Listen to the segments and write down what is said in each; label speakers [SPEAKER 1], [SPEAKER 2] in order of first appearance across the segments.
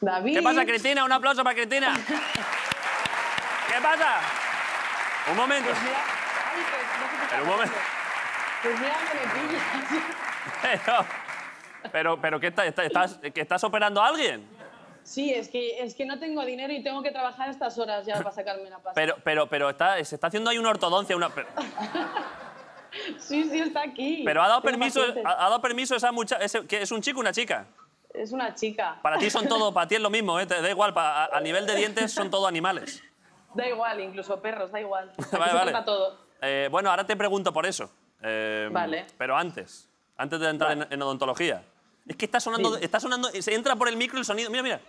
[SPEAKER 1] David.
[SPEAKER 2] ¿Qué pasa, Cristina? Un aplauso para Cristina. ¿Qué pasa? Un momento.
[SPEAKER 1] Pues mira, ay, pues no
[SPEAKER 2] Pero un momento.
[SPEAKER 1] Pues mira dónde me pillas.
[SPEAKER 2] Pero, pero, pero ¿qué está- está- estás, ¿que estás operando a alguien?
[SPEAKER 1] Sí, es que, es que no tengo dinero y tengo que trabajar estas horas ya para sacarme la pasta.
[SPEAKER 2] Pero, pero, pero está, se está haciendo ahí una ortodoncia. Una,
[SPEAKER 1] Sí, sí, está aquí.
[SPEAKER 2] pero ha dado
[SPEAKER 1] Tengo
[SPEAKER 2] permiso, ha, ha dado permiso esa muchacha. ¿Es un chico o una chica?
[SPEAKER 1] Es una chica.
[SPEAKER 2] Para ti son todo, para ti es lo mismo, ¿eh? Te da igual. pa- a, a nivel de dientes son todo animales.
[SPEAKER 1] Da igual, incluso perros, da igual.
[SPEAKER 2] Vale,
[SPEAKER 1] se
[SPEAKER 2] vale.
[SPEAKER 1] trata todo.
[SPEAKER 2] Eh, bueno, ahora te pregunto por eso. Eh,
[SPEAKER 1] Vale.
[SPEAKER 2] Pero antes, antes de entrar en, en odontología. Es que está sonando,
[SPEAKER 1] Sí.
[SPEAKER 2] está sonando, se entra por el micro el sonido. Mira, mira.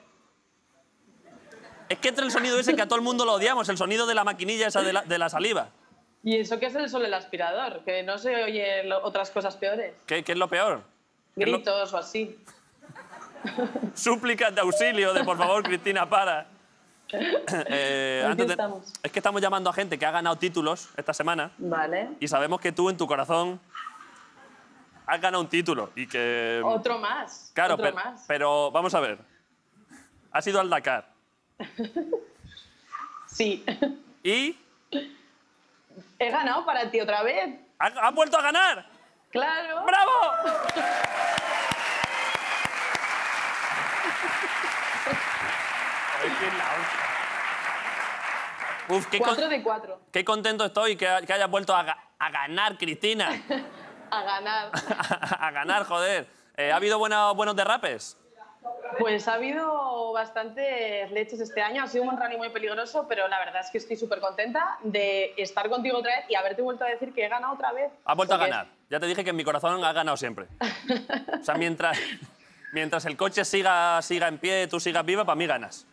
[SPEAKER 2] Es que entra el sonido ese que a todo el mundo lo odiamos, el sonido de la maquinilla esa de la, de la saliva.
[SPEAKER 1] Y eso que es el solo el aspirador, que no se oye lo- otras cosas peores.
[SPEAKER 2] ¿Qué, qué es lo peor? ¿Qué es lo-
[SPEAKER 1] Gritos o así.
[SPEAKER 2] Súplicas de auxilio, de por favor, Cristina, para. Eh, antes de- es que estamos llamando a gente que ha ganado títulos esta semana
[SPEAKER 1] Vale.
[SPEAKER 2] y sabemos que tú en tu corazón has ganado un título y que...
[SPEAKER 1] Otro más.
[SPEAKER 2] Claro,
[SPEAKER 1] otro
[SPEAKER 2] pero,
[SPEAKER 1] más.
[SPEAKER 2] pero vamos a ver. Has ido al Dakar
[SPEAKER 1] Sí.
[SPEAKER 2] y
[SPEAKER 1] He ganado para ti otra vez.
[SPEAKER 2] has, has vuelto a ganar.
[SPEAKER 1] Claro.
[SPEAKER 2] ¡Bravo! Ay, qué la hostia. Uf, qué,
[SPEAKER 1] Cuatro de cuatro.
[SPEAKER 2] qué contento estoy que, que hayas vuelto a, ga- a ganar, Cristina.
[SPEAKER 1] A ganar.
[SPEAKER 2] a ganar, joder. Eh, ¿Ha habido buenos, buenos derrapes?
[SPEAKER 1] Pues ha habido bastantes leches este año, ha sido un rally muy peligroso, pero la verdad es que estoy súper contenta de estar contigo otra vez y haberte vuelto a decir que he ganado otra vez.
[SPEAKER 2] Has vuelto a
[SPEAKER 1] Porque-
[SPEAKER 2] ganar. Ya te dije que en mi corazón has ganado siempre. O sea, mientras, mientras el coche siga, siga en pie, tú sigas viva, para mí ganas.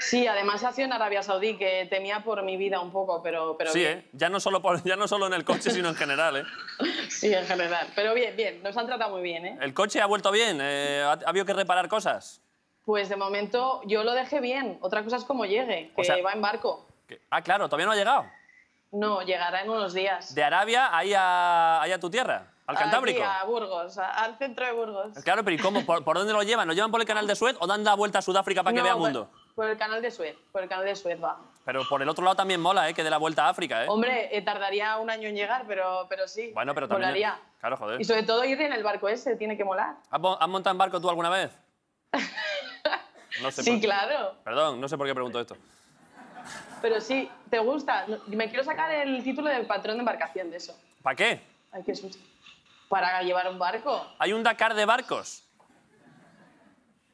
[SPEAKER 1] Sí, además ha sido en Arabia Saudí, que temía por mi vida un poco, pero, pero
[SPEAKER 2] Sí,
[SPEAKER 1] bien.
[SPEAKER 2] ¿eh? Ya no, solo por- ya no solo en el coche, sino en general, ¿eh?
[SPEAKER 1] Sí, en general. Pero bien, bien, nos han tratado muy bien, ¿eh?
[SPEAKER 2] ¿El coche ha vuelto bien? Eh, ¿ha, ha habido que reparar cosas?
[SPEAKER 1] Pues de momento yo lo dejé bien. Otra cosa es cómo llegue, que
[SPEAKER 2] O sea-
[SPEAKER 1] va en barco.
[SPEAKER 2] Que- Ah, claro, todavía no ha llegado.
[SPEAKER 1] No, llegará en unos días.
[SPEAKER 2] De Arabia ahí a, ahí a tu tierra, al Cantábrico.
[SPEAKER 1] Aquí, a Burgos, a- al centro de Burgos.
[SPEAKER 2] Claro, pero ¿y cómo? ¿Por, por dónde lo llevan? ¿Lo llevan por el canal de Suez o dan la vuelta a Sudáfrica para que
[SPEAKER 1] No,
[SPEAKER 2] vea
[SPEAKER 1] por-
[SPEAKER 2] mundo?
[SPEAKER 1] Por el canal de Suez, por el canal de Suez va.
[SPEAKER 2] Pero por el otro lado también mola, ¿eh? Que dé la vuelta a África, ¿eh?
[SPEAKER 1] Hombre, eh, tardaría un año en llegar, pero, pero sí.
[SPEAKER 2] Bueno, pero también...
[SPEAKER 1] Molaría.
[SPEAKER 2] Claro, joder.
[SPEAKER 1] Y sobre todo ir en el barco ese, tiene que molar.
[SPEAKER 2] ¿Has mo- has montado en barco tú alguna vez? No sé
[SPEAKER 1] Sí,
[SPEAKER 2] por-
[SPEAKER 1] claro.
[SPEAKER 2] Perdón, no sé por qué pregunto esto.
[SPEAKER 1] Pero sí, ¿te gusta? Me quiero sacar el título de patrón de embarcación de eso.
[SPEAKER 2] ¿Para qué?
[SPEAKER 1] Ay, qué susto. Para llevar un barco.
[SPEAKER 2] Hay un Dakar de barcos.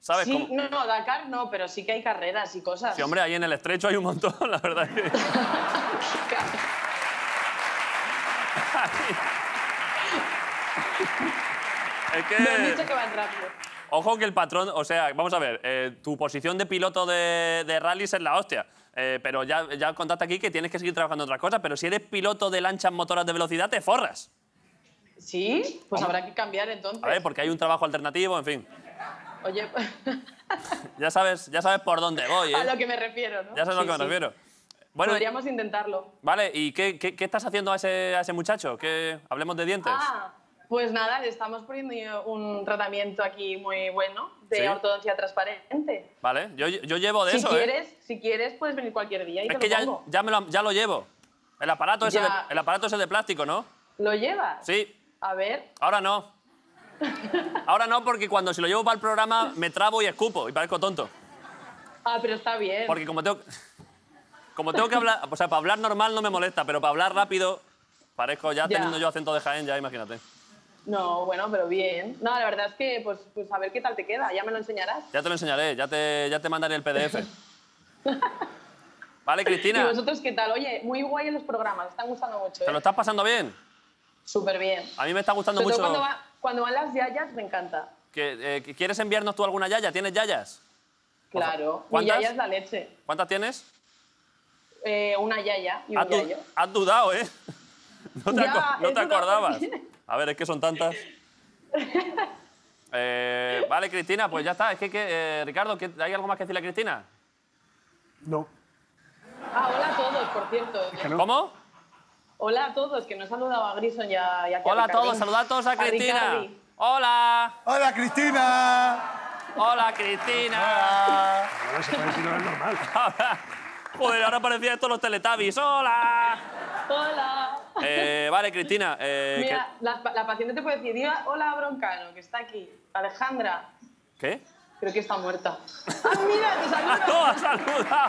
[SPEAKER 2] ¿Sabes
[SPEAKER 1] Sí,
[SPEAKER 2] cómo?
[SPEAKER 1] no, no, Dakar no, pero sí que hay carreras y cosas.
[SPEAKER 2] Sí, hombre, ahí en el estrecho hay un montón, la verdad es que... es
[SPEAKER 1] Me han
[SPEAKER 2] que...
[SPEAKER 1] dicho que van rápido.
[SPEAKER 2] Ojo que el patrón, o sea, vamos a ver, eh, tu posición de piloto de, de rallies es la hostia. Eh, pero ya, ya contaste aquí que tienes que seguir trabajando en otras cosas, pero si eres piloto de lanchas motoras de velocidad, te forras.
[SPEAKER 1] ¿Sí? Pues habrá que cambiar entonces.
[SPEAKER 2] A ver, porque hay un trabajo alternativo, en fin.
[SPEAKER 1] Oye,
[SPEAKER 2] Ya sabes, ya sabes por dónde voy,
[SPEAKER 1] a
[SPEAKER 2] ¿eh?
[SPEAKER 1] lo que me refiero, ¿no?
[SPEAKER 2] Ya sabes a
[SPEAKER 1] Sí,
[SPEAKER 2] lo que me
[SPEAKER 1] sí.
[SPEAKER 2] refiero. Bueno,
[SPEAKER 1] Podríamos intentarlo.
[SPEAKER 2] vale, ¿y qué, qué- qué estás haciendo a ese, a ese muchacho? ¿Qué, hablemos de dientes.
[SPEAKER 1] Ah, pues nada, le estamos poniendo un tratamiento aquí muy bueno de
[SPEAKER 2] Sí.
[SPEAKER 1] ortodoncia transparente.
[SPEAKER 2] Vale, yo, yo llevo de
[SPEAKER 1] si
[SPEAKER 2] eso, ¿eh?
[SPEAKER 1] quieres, si quieres, puedes venir cualquier día y
[SPEAKER 2] Es
[SPEAKER 1] te
[SPEAKER 2] que
[SPEAKER 1] lo
[SPEAKER 2] ya,
[SPEAKER 1] pongo.
[SPEAKER 2] ya, me lo, ya lo llevo. El aparato, ese de,
[SPEAKER 1] Ya.
[SPEAKER 2] el aparato ese de plástico, ¿no?
[SPEAKER 1] ¿Lo llevas?
[SPEAKER 2] Sí,
[SPEAKER 1] A ver,
[SPEAKER 2] ahora no. Ahora no, porque cuando si lo llevo para el programa me trabo y escupo y parezco tonto.
[SPEAKER 1] ah, pero está bien.
[SPEAKER 2] Porque como tengo, como tengo que hablar, o sea, para hablar normal no me molesta, pero para hablar rápido parezco ya,
[SPEAKER 1] Ya.
[SPEAKER 2] teniendo yo acento de Jaén, ya imagínate.
[SPEAKER 1] No, bueno, pero bien. No, la verdad es que, pues, pues a ver qué tal te queda, ya me lo enseñarás.
[SPEAKER 2] Ya te lo enseñaré, ya te, ya te mandaré el PDF. Vale,
[SPEAKER 1] ¿Y
[SPEAKER 2] Cristina,
[SPEAKER 1] vosotros qué tal? Oye, muy guay en los programas, están gustando mucho.
[SPEAKER 2] ¿te lo
[SPEAKER 1] ¿eh?
[SPEAKER 2] estás pasando bien?
[SPEAKER 1] Súper bien.
[SPEAKER 2] A mí me está gustando
[SPEAKER 1] Sobre todo
[SPEAKER 2] mucho.
[SPEAKER 1] cuando, va- cuando van las yayas, me encanta.
[SPEAKER 2] Que, eh, ¿Quieres enviarnos tú alguna yaya? ¿Tienes yayas?
[SPEAKER 1] Claro. Mi
[SPEAKER 2] ¿Cuántas?
[SPEAKER 1] yaya es la leche.
[SPEAKER 2] ¿Cuántas tienes?
[SPEAKER 1] Eh, una yaya y un
[SPEAKER 2] Has, du-
[SPEAKER 1] yayo.
[SPEAKER 2] has dudado, ¿eh? No te,
[SPEAKER 1] Ya,
[SPEAKER 2] aco- no
[SPEAKER 1] he
[SPEAKER 2] te
[SPEAKER 1] dudado
[SPEAKER 2] acordabas. A ver, es que son tantas. Eh, vale, Cristina, pues ya está. Es que, que, eh, Ricardo, ¿qué- ¿hay algo más que decirle a Cristina?
[SPEAKER 3] No.
[SPEAKER 1] Ah, hola a todos, por cierto.
[SPEAKER 2] ¿Cómo?
[SPEAKER 1] Hola a todos, que no he saludado a Grison y a, y a
[SPEAKER 2] Hola a
[SPEAKER 1] Ricardín.
[SPEAKER 2] todos, saludad a todos a Cristina.
[SPEAKER 1] Ricardi.
[SPEAKER 2] Hola.
[SPEAKER 3] ¡Hola, Cristina!
[SPEAKER 2] Hola, Cristina.
[SPEAKER 3] Bueno, se puede decir ahora normal.
[SPEAKER 2] Joder, ahora parecía esto los Teletubbies. Hola.
[SPEAKER 1] Hola.
[SPEAKER 2] Eh, vale, Cristina. eh,
[SPEAKER 1] Mira, la, la paciente te puede decir, diga hola Broncano, que está aquí. Alejandra,
[SPEAKER 2] ¿Qué?
[SPEAKER 1] Creo que está muerta. ¡Ah, mira, te saluda!
[SPEAKER 2] ¡No, ha saludado!